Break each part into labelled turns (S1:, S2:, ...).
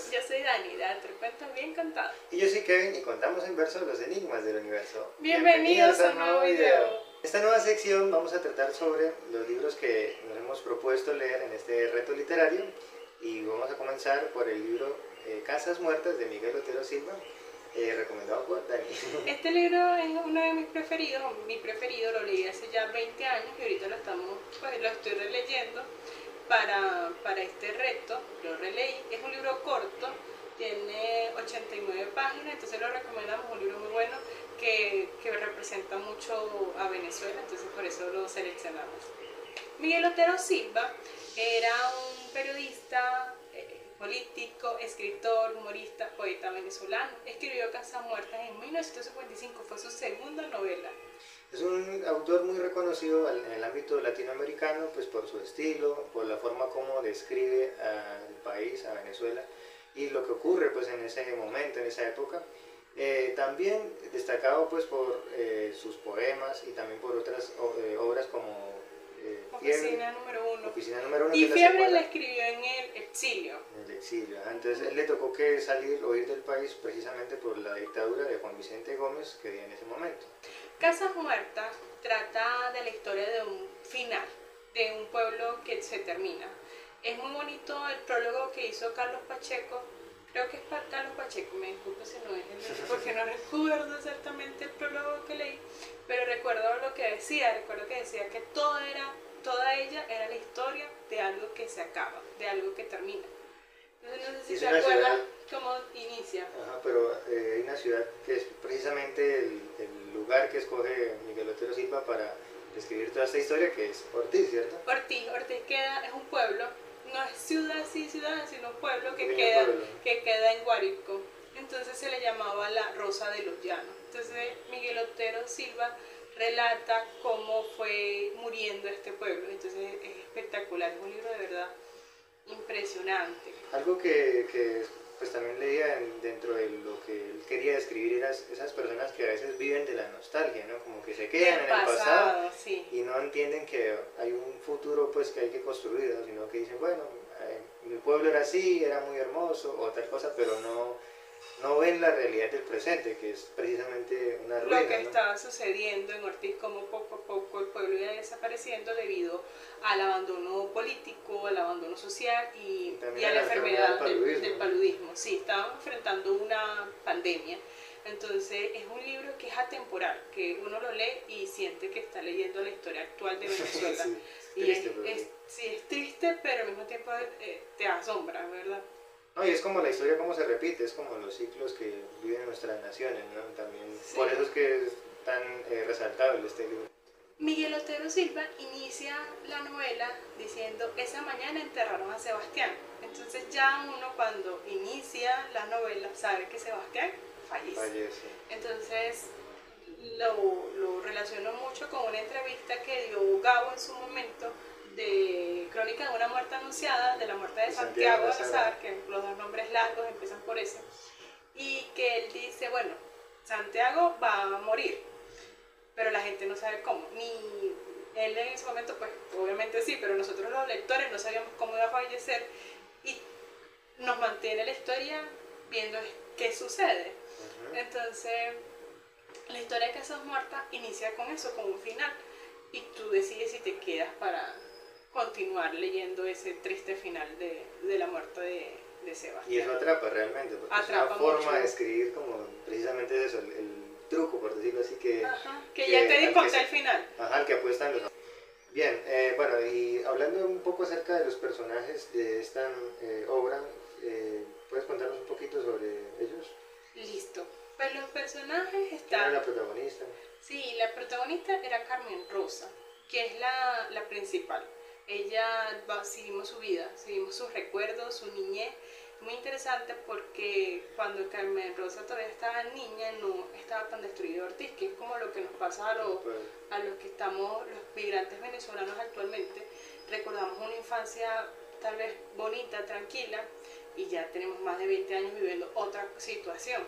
S1: Carlos.
S2: Yo soy Dani, de Cuentos Bien Contados.
S1: Y yo soy Kevin y contamos en verso los enigmas del universo.
S2: Bienvenidos, a un nuevo video.
S1: Esta nueva sección vamos a tratar sobre los libros que nos hemos propuesto leer en este reto literario y vamos a comenzar por el libro eh, Casas Muertas de Miguel Otero Silva, eh, recomendado por Dani.
S2: Este libro es uno de mis preferidos, mi preferido, lo leí hace ya 20 años y ahorita lo, estamos, pues, lo estoy releyendo para, para este reto, lo releí, es un libro corto, tiene 89 páginas, entonces lo recomendamos, un libro muy bueno que, que representa mucho a Venezuela, entonces por eso lo seleccionamos. Miguel Otero Silva era un periodista, eh, político, escritor, humorista, poeta venezolano. Escribió Casa Muertas en 1955, fue su segunda novela.
S1: Es un autor muy reconocido en el ámbito latinoamericano pues por su estilo, por la forma como describe al país, a Venezuela y lo que ocurre pues en ese momento, en esa época. Eh, también destacado pues por eh, sus poemas y también por otras eh, obras como
S2: Oficina número uno.
S1: Oficina número uno.
S2: Y Fiebre la escribió en el exilio.
S1: En el exilio. Entonces él le tocó que salir o ir del país precisamente por la dictadura de Juan Vicente Gómez que había en ese momento.
S2: Casas Muertas trata de la historia de un final, de un pueblo que se termina. Es muy bonito el prólogo que hizo Carlos Pacheco. Creo que es Carlos Pacheco, me disculpo si no es el porque no recuerdo exactamente el prólogo que leí, pero recuerdo lo que decía, recuerdo que decía que todo era, toda ella era la historia de algo que se acaba, de algo que termina. No sé si se acuerdan cómo inicia.
S1: Ajá, pero eh, hay una ciudad que es precisamente el, el lugar que escoge Miguel Otero Silva para describir toda esta historia, que es Ortiz, ¿cierto?
S2: Ortiz, Ortiz queda, es un pueblo, no es ciudad, sí, ciudad, sino un pueblo que, queda, que queda en Guárico. Entonces se le llamaba la Rosa de los Llanos. Entonces Miguel Otero Silva relata cómo fue muriendo este pueblo. Entonces es espectacular, es un libro de verdad impresionante.
S1: Algo que, que pues también leía dentro de lo que él quería describir era esas personas que a veces viven de la nostalgia, ¿no? Como que se quedan en el pasado y no entienden que hay un futuro pues que hay que construir, sino que dicen, bueno, eh, mi pueblo era así, era muy hermoso o tal cosa, pero no no ven la realidad del presente, que es precisamente una ruina.
S2: Lo que estaba sucediendo en Ortiz, como poco a poco el pueblo iba desapareciendo debido al abandono político, al abandono social y, a la, enfermedad, del, paludismo. Sí, estaban enfrentando una pandemia. Entonces es un libro que es atemporal, que uno lo lee y siente que está leyendo la historia actual de Venezuela. y es, sí, es triste, pero al mismo tiempo eh, te asombra, ¿verdad?
S1: No, y es como la historia como se repite, es como los ciclos que viven nuestras naciones, ¿no? También, por eso es que es tan eh, resaltable este libro.
S2: Miguel Otero Silva inicia la novela diciendo, esa mañana enterraron a Sebastián. Entonces ya uno cuando inicia la novela sabe que Sebastián fallece.
S1: fallece.
S2: Entonces lo, lo relaciono mucho con una entrevista que dio Gabo en su momento de Crónica de una muerte anunciada, de la muerte de Santiago Salazar, que los dos nombres largos empiezan por ese, y que él dice, bueno, Santiago va a morir, pero la gente no sabe cómo, ni él en ese momento, pues obviamente sí, pero nosotros los lectores no sabíamos cómo iba a fallecer y nos mantiene la historia viendo qué sucede. Entonces, la historia de Casas Muertas inicia con eso, con un final, y tú decides si te quedas para continuar leyendo ese triste final de, de la muerte de, de, Sebastián.
S1: Y eso atrapa realmente, porque atrapa es una forma de escribir como precisamente eso, el, truco, por decirlo así, que...
S2: que, ya te di conté el final.
S1: Ajá, que apuestan los... Bien, eh, bueno, y hablando un poco acerca de los personajes de esta eh, obra, eh, ¿puedes contarnos un poquito sobre ellos?
S2: Listo. Pues los personajes están... ¿Quién
S1: era la protagonista?
S2: Sí, la protagonista era Carmen Rosa, que es la, la principal ella va, seguimos su vida, seguimos sus recuerdos, su niñez. Muy interesante porque cuando Carmen Rosa todavía estaba niña no estaba tan destruido Ortiz, que es como lo que nos pasa a los, a los que estamos, los migrantes venezolanos actualmente. Recordamos una infancia tal vez bonita, tranquila, y ya tenemos más de 20 años viviendo otra situación.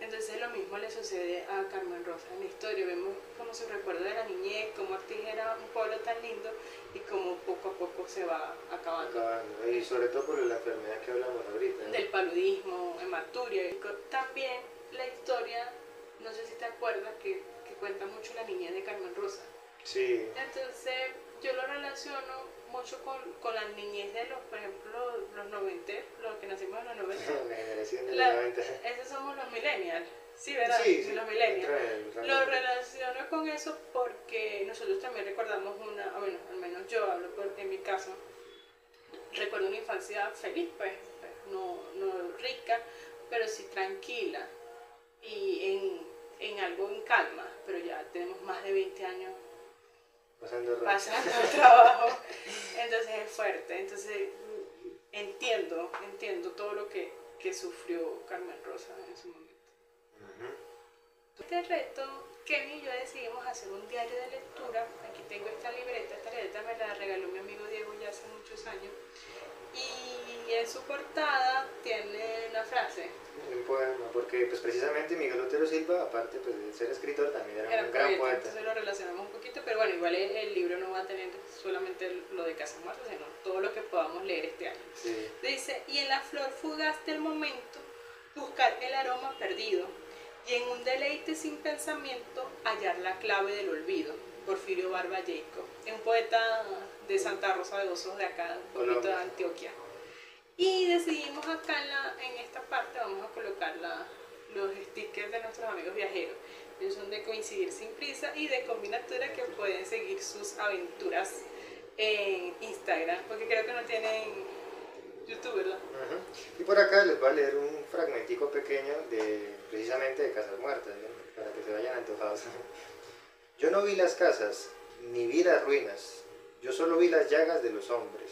S2: Entonces lo mismo le sucede a Carmen Rosa en la historia. Vemos como su recuerdo de la niñez, como Ortiz era un pueblo tan lindo y como poco a poco se va acabando.
S1: acabando. Y sobre todo por la enfermedad que hablamos ahorita.
S2: Del paludismo, hematuria. También la historia, no sé si te acuerdas, que, que cuenta mucho la niñez de Carmen Rosa.
S1: Sí.
S2: Entonces yo lo relaciono mucho con, con la niñez de los, por ejemplo, los, 90, los que nacimos en los 90.
S1: la generación de los 90.
S2: Esos somos los millennials. Sí, ¿verdad? Sí, los millennials. Lo relaciono con eso porque nosotros también recordamos una, ah, bueno, al menos yo hablo por, en mi caso, recuerdo una infancia feliz, pues, pues, no, no rica, pero sí tranquila y en, en algo en calma, pero ya tenemos más de 20 años
S1: pasando,
S2: pasando trabajo, entonces es fuerte, entonces entiendo, entiendo todo lo que, que sufrió Carmen Rosa en su momento. Este reto, Kevin y yo decidimos hacer un diario de lectura. Aquí tengo esta libreta, esta libreta me la regaló mi amigo Diego ya hace muchos años. Y en su portada tiene una frase.
S1: Un poema, porque pues precisamente Miguel Otero Silva, aparte pues, de ser escritor, también era, un gran poeta.
S2: Entonces lo relacionamos un poquito, pero bueno, igual el, libro no va a tener solamente lo de Casa Muerta, sino todo lo que podamos leer este año. Dice, y en la flor fugaz del momento, buscar el aroma perdido y en un deleite sin pensamiento hallar la clave del olvido. Porfirio Barba Jacob, es un poeta de Santa Rosa de Osos de acá, un poquito de Antioquia. Y decidimos acá en, la, en esta parte, vamos a colocar la, los stickers de nuestros amigos viajeros. Ellos son de coincidir sin prisa y de combinatura que pueden seguir sus aventuras en Instagram, porque creo que no tienen YouTube, ¿verdad?
S1: Y por acá les voy a leer un fragmentico pequeño de precisamente de Casas Muertas, para que se vayan antojados. Yo no vi las casas, ni vi las ruinas, yo solo vi las llagas de los hombres.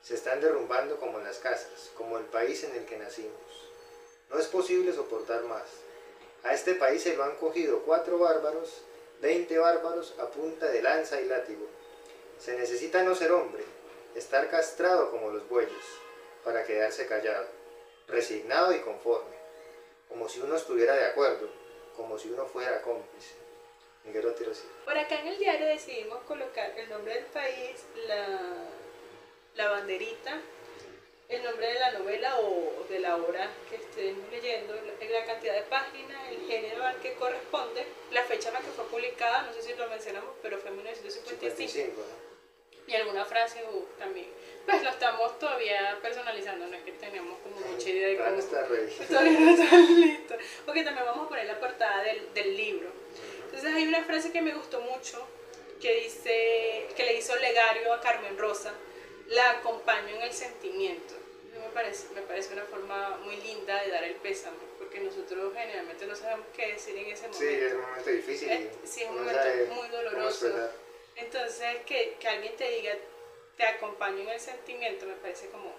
S1: Se están derrumbando como las casas, como el país en el que nacimos. No es posible soportar más. A este país se lo han cogido cuatro bárbaros, veinte bárbaros a punta de lanza y látigo. Se necesita no ser hombre, estar castrado como los bueyes, para quedarse callado, resignado y conforme como si uno estuviera de acuerdo, como si uno fuera cómplice. Miguel Otero
S2: Por acá en el diario decidimos colocar el nombre del país, la, la banderita, el nombre de la novela o de la obra que estemos leyendo, la cantidad de páginas, el género al que corresponde, la fecha en la que fue publicada, no sé si lo mencionamos, pero fue en 1955. Y alguna frase o también pues lo estamos todavía personalizando, no es que tenemos como mucha idea de cómo...
S1: Está.
S2: Todavía no está listo. Porque también vamos a poner la portada del, del libro. Entonces hay una frase que me gustó mucho, que dice, que le hizo Legario a Carmen Rosa, la acompaño en el sentimiento. Me parece, me parece una forma muy linda de dar el pésame, porque nosotros generalmente no sabemos qué decir en ese momento.
S1: Sí, es un momento difícil.
S2: Eh, sí, es un momento muy doloroso. Entonces, que, que alguien te diga, te acompaño en el sentimiento, me parece como,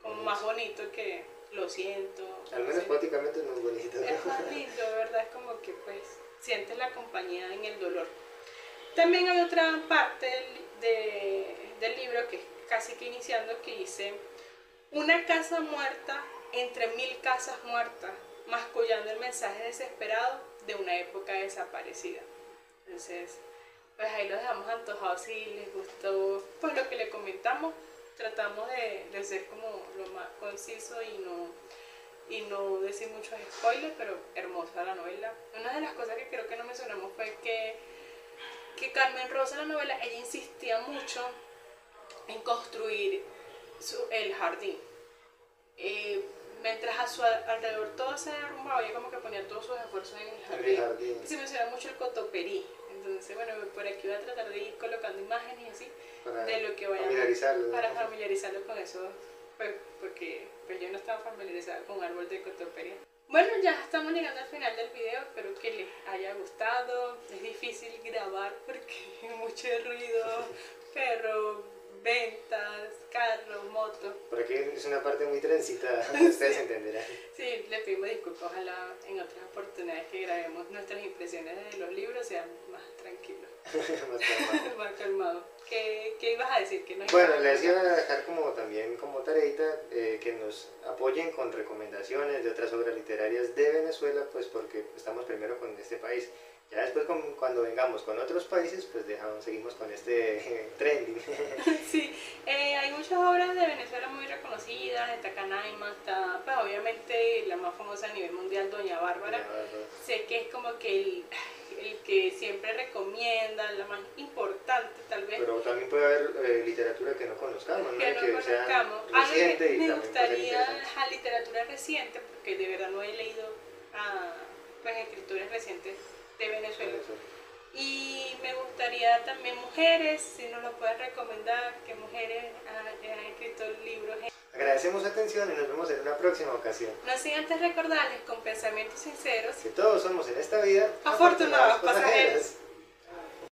S2: como más bonito que lo siento.
S1: Al menos prácticamente no es bonito.
S2: Es más lindo, ¿verdad? Es como que pues sientes la compañía en el dolor. También hay otra parte del, libro que es casi que iniciando que dice, una casa muerta entre mil casas muertas, mascullando el mensaje desesperado de una época desaparecida. Entonces, pues ahí los dejamos antojados si les gustó pues lo que le comentamos tratamos de, de, ser como lo más conciso y no y no decir muchos spoilers pero hermosa la novela. Una de las cosas que creo que no mencionamos fue que que Carmen Rosa la novela ella insistía mucho en construir su, el jardín. Eh, mientras a su alrededor todo se derrumbaba ella como que ponía todos sus esfuerzos en el jardín, el jardín. y se menciona mucho el cotoperí entonces, bueno, por aquí voy a tratar de ir colocando imágenes así de lo que voy a
S1: familiarizarlo,
S2: para familiarizarlo con eso, pues, porque pues yo no estaba familiarizada con árbol de cotoperia. Bueno, ya estamos llegando al final del video, espero que les haya gustado. Es difícil grabar porque hay mucho ruido, perro, ventas, carros, motos.
S1: Por aquí es una parte muy transitada, ustedes entenderán.
S2: Sí, les pedimos disculpas, ojalá en otras oportunidades que grabemos nuestras impresiones de los libros sean más tranquilos.
S1: más calmados.
S2: más calmado. ¿Qué, ¿Qué, ibas a decir?
S1: Que no bueno, les iba a dejar como también como tareita eh, que nos apoyen con recomendaciones de otras obras literarias de Venezuela, pues porque estamos primero con este país. Ya después cuando vengamos con otros países, pues dejamos, seguimos con este trending.
S2: Sí, conocidas, está Canaima, está, pues obviamente la más famosa a nivel mundial, Doña Bárbara. Sé que es como que el, el, que siempre recomienda, la más importante tal vez.
S1: Pero también puede haber eh, literatura que no conozcamos, ¿no?
S2: Que no conozcamos. Reciente me, me gustaría la literatura reciente, porque de verdad no he leído a, pues, escritores recientes de Venezuela. Y me gustaría también mujeres, si nos lo puedes recomendar, que mujeres han, escrito libros.
S1: Agradecemos su atención y nos vemos en una próxima ocasión.
S2: No sin antes recordarles con pensamientos sinceros
S1: que todos somos en esta vida
S2: afortunados, pasajeros.